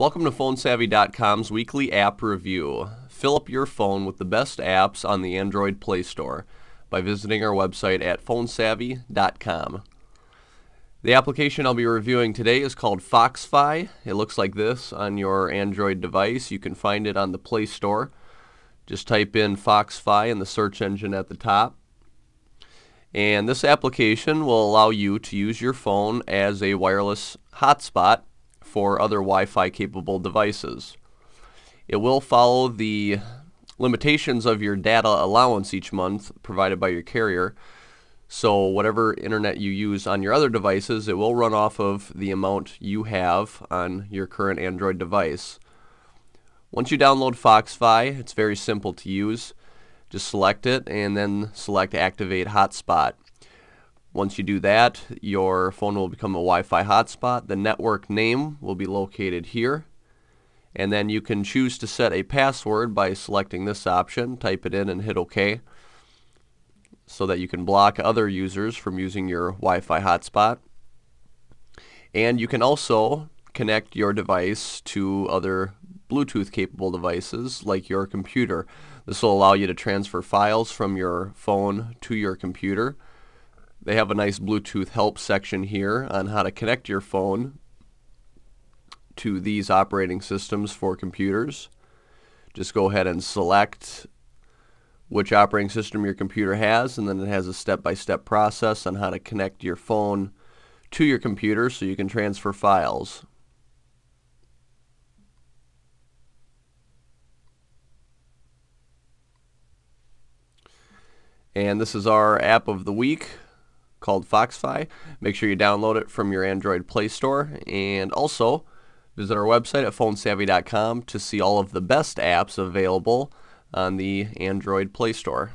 Welcome to PhoneSavvy.com's weekly app review. Fill up your phone with the best apps on the Android Play Store by visiting our website at PhoneSavvy.com. The application I'll be reviewing today is called Foxfi. It looks like this on your Android device. You can find it on the Play Store. Just type in Foxfi in the search engine at the top. And this application will allow you to use your phone as a wireless hotspot for other Wi-Fi capable devices. It will follow the limitations of your data allowance each month provided by your carrier. So whatever internet you use on your other devices, it will run off of the amount you have on your current Android device. Once you download Foxfi, it's very simple to use. Just select it and then select Activate Hotspot. Once you do that, your phone will become a Wi-Fi hotspot. The network name will be located here. And then you can choose to set a password by selecting this option. Type it in and hit OK so that you can block other users from using your Wi-Fi hotspot. And you can also connect your device to other Bluetooth capable devices like your computer. This will allow you to transfer files from your phone to your computer. They have a nice Bluetooth help section here on how to connect your phone to these operating systems for computers. Just go ahead and select which operating system your computer has and then it has a step-by-step -step process on how to connect your phone to your computer so you can transfer files. And this is our app of the week called Foxfi. Make sure you download it from your Android Play Store and also visit our website at phonesavvy.com to see all of the best apps available on the Android Play Store.